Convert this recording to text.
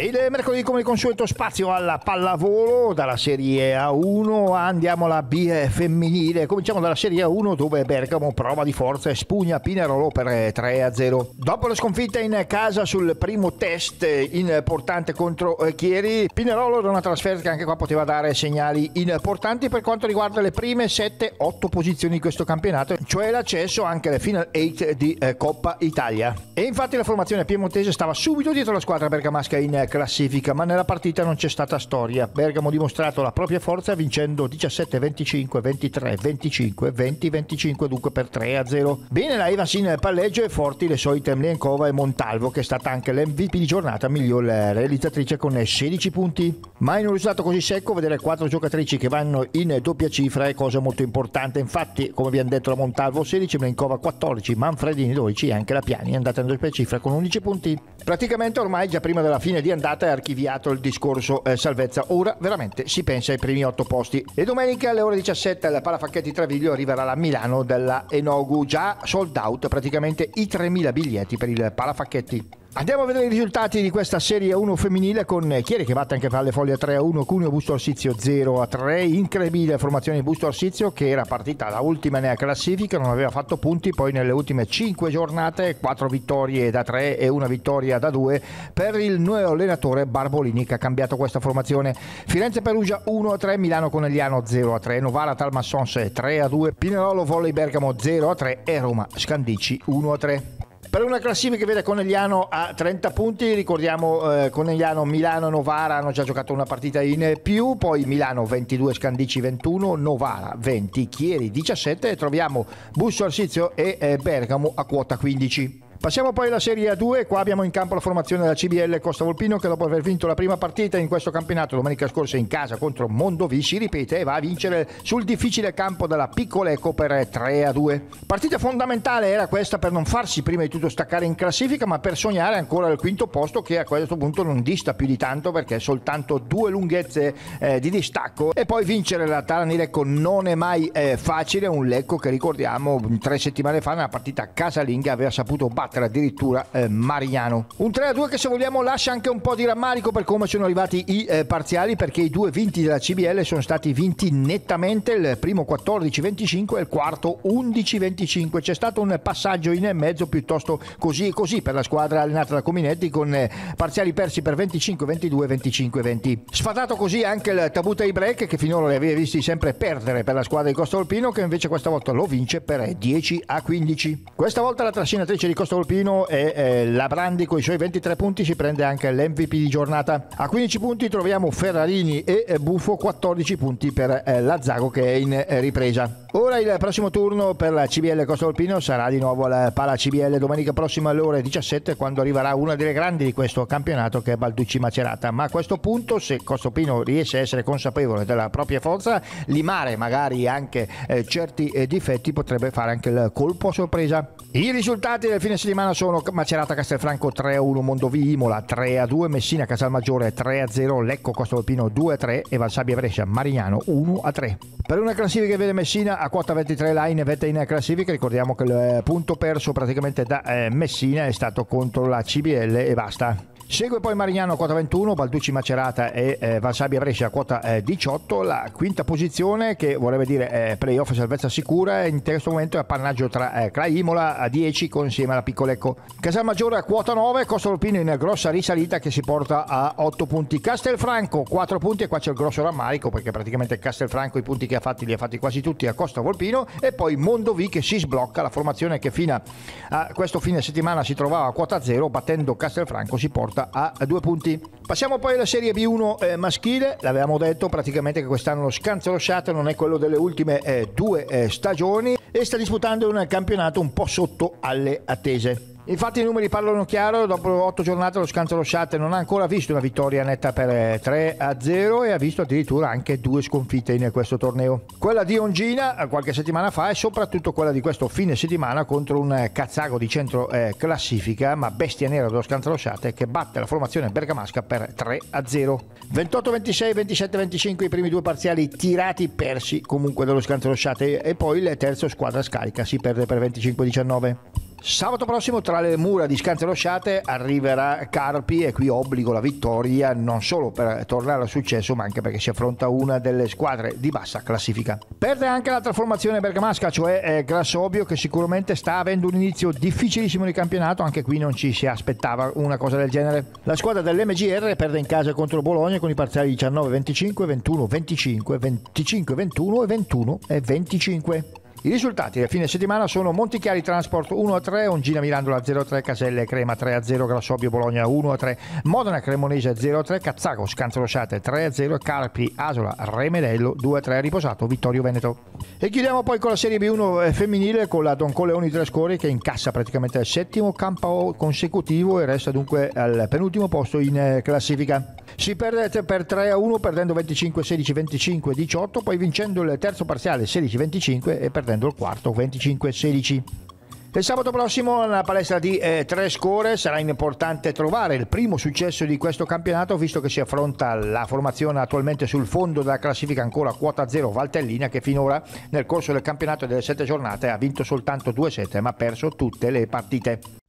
Il mercoledì come consueto spazio alla pallavolo dalla Serie A1 andiamo alla B femminile. Cominciamo dalla Serie A1 dove Bergamo prova di forza e spugna Pinerolo per 3 a 0. Dopo la sconfitta in casa sul primo test importante contro eh, Chieri, Pinerolo era una trasferta che anche qua poteva dare segnali importanti per quanto riguarda le prime 7-8 posizioni di questo campionato, cioè l'accesso anche alle Final 8 di eh, Coppa Italia. E infatti la formazione piemontese stava subito dietro la squadra bergamasca in classifica, ma nella partita non c'è stata storia. Bergamo ha dimostrato la propria forza vincendo 17-25, 23-25, 20-25 dunque per 3-0. Bene la Evans in palleggio e forti le solite Mlienkova e Montalvo che è stata anche l'MVP di giornata miglior realizzatrice con 16 punti. Ma in un risultato così secco vedere quattro giocatrici che vanno in doppia cifra è cosa molto importante. Infatti, come abbiamo detto la Montalvo 16, Mlienkova 14, Manfredini 12 e anche la Piani è andata in doppia cifra con 11 punti. Praticamente ormai già prima della fine di andata è archiviato il discorso eh, salvezza. Ora veramente si pensa ai primi otto posti. E domenica alle ore 17 alla Palafacchetti Traviglio arriverà la Milano della Enogu, già sold out praticamente i 3.000 biglietti per il Palafacchetti. Andiamo a vedere i risultati di questa Serie 1 femminile con Chieri che batte anche Valle Foglia 3 a 1, Cuneo Busto Orsizio 0 a 3, incredibile formazione di Busto Orsizio che era partita da ultima nella classifica, non aveva fatto punti, poi nelle ultime 5 giornate 4 vittorie da 3 e una vittoria da 2 per il nuovo allenatore Barbolini che ha cambiato questa formazione. Firenze Perugia 1 a 3, Milano Conegliano 0 a 3, Novara Talmassonse 3 a 2, Pinerolo Volley Bergamo 0 a 3 e Roma Scandici 1 a 3. Per una classifica che vede Conegliano a 30 punti, ricordiamo eh, Conegliano, Milano e Novara hanno già giocato una partita in più, poi Milano 22, Scandici 21, Novara 20, Chieri 17 e troviamo Busso Arsizio e eh, Bergamo a quota 15. Passiamo poi alla Serie A2, qua abbiamo in campo la formazione della CBL Costa Volpino che dopo aver vinto la prima partita in questo campionato domenica scorsa in casa contro Mondovi si ripete e va a vincere sul difficile campo della Piccola Eco per 3 a 2. Partita fondamentale era questa per non farsi prima di tutto staccare in classifica ma per sognare ancora il quinto posto che a questo punto non dista più di tanto perché soltanto due lunghezze eh, di distacco e poi vincere la Tarani Lecco non è mai eh, facile, un Lecco che ricordiamo tre settimane fa nella partita casalinga aveva saputo battere battere addirittura eh, Marignano. Un 3-2 che se vogliamo lascia anche un po' di rammarico per come sono arrivati i eh, parziali perché i due vinti della CBL sono stati vinti nettamente, il primo 14-25 e il quarto 11-25. C'è stato un passaggio in mezzo piuttosto così e così per la squadra allenata da Cominetti con eh, parziali persi per 25-22, 25-20. Sfatato così anche il tabù tie break che finora li aveva visti sempre perdere per la squadra di Costa Alpino che invece questa volta lo vince per 10 a 15. Questa volta la trascinatrice di Costa Volpino e eh, la Brandi con i suoi 23 punti si prende anche l'MVP di giornata. A 15 punti troviamo Ferrarini e Buffo, 14 punti per eh, Lazzago che è in eh, ripresa. Ora il prossimo turno per la CBL Costa Volpino sarà di nuovo la Pala CBL domenica prossima alle ore 17 quando arriverà una delle grandi di questo campionato che è Balducci Macerata. Ma a questo punto se Costa Volpino riesce a essere consapevole della propria forza, limare magari anche eh, certi eh, difetti potrebbe fare anche il colpo a sorpresa. I risultati del fine settimana sono Macerata Castelfranco 3-1, Mondovi Imola 3-2, Messina Casalmaggiore 3-0, Lecco Costa Volpino 2-3 e Valsabbia Brescia Marignano 1-3. Per una classifica che vede Messina a quota 23 line vetta in classifica, ricordiamo che il eh, punto perso praticamente da eh, Messina è stato contro la CBL e basta. Segue poi Marignano a quota 21, Balducci Macerata e eh, Valsabbia Brescia a quota eh, 18, la quinta posizione che vorrebbe dire eh, playoff salvezza sicura in questo momento è appannaggio tra eh, Cla Imola a 10 con insieme alla Piccolecco. Casalmaggiore a quota 9, Costa Volpino in grossa risalita che si porta a 8 punti. Castelfranco 4 punti e qua c'è il grosso rammarico perché praticamente Castelfranco i punti che ha fatti li ha fatti quasi tutti a Costa Volpino e poi Mondovi che si sblocca, la formazione che fino a questo fine settimana si trovava a quota 0 battendo Castelfranco si porta a due punti. Passiamo poi alla Serie B1 eh, maschile, l'avevamo detto praticamente che quest'anno lo scanzo rosciato non è quello delle ultime eh, due eh, stagioni e sta disputando un campionato un po' sotto alle attese. Infatti i numeri parlano chiaro, dopo otto giornate lo scanso Rosciate non ha ancora visto una vittoria netta per 3 a 0 e ha visto addirittura anche due sconfitte in questo torneo. Quella di Ongina qualche settimana fa e soprattutto quella di questo fine settimana contro un cazzago di centro eh, classifica, ma bestia nera dello scanso Rosciate che batte la formazione bergamasca per 3 a 0. 28-26, 27-25 i primi due parziali tirati persi comunque dallo scanso Rosciate e poi il terzo squadra scarica si perde per 25-19. Sabato prossimo tra le mura di Scanze Rosciate arriverà Carpi e qui obbligo la vittoria non solo per tornare al successo ma anche perché si affronta una delle squadre di bassa classifica. Perde anche l'altra formazione bergamasca, cioè eh, Grassobio che sicuramente sta avendo un inizio difficilissimo di campionato, anche qui non ci si aspettava una cosa del genere. La squadra dell'MGR perde in casa contro Bologna con i parziali 19-25, 21-25, 25-21 e 21 e 25. I risultati del fine settimana sono Montichiari Transport 1-3, Ongina Mirandola 0-3, Caselle Crema 3-0, Grassobio Bologna 1-3, Modena Cremonese 0-3, Cazzago Scanzo Rosciate 3-0, Carpi Asola Remedello 2-3, riposato Vittorio Veneto. E chiudiamo poi con la Serie B1 eh, femminile con la Don Coleoni Trescori che incassa praticamente il settimo campo consecutivo e resta dunque al penultimo posto in eh, classifica. Si perde per 3 a 1 perdendo 25 16 25 18 poi vincendo il terzo parziale 16 25 e perdendo il quarto 25 16 il sabato prossimo nella palestra di eh, Tre Score sarà importante trovare il primo successo di questo campionato visto che si affronta la formazione attualmente sul fondo della classifica ancora quota 0 Valtellina che finora nel corso del campionato delle sette giornate ha vinto soltanto due sette ma ha perso tutte le partite.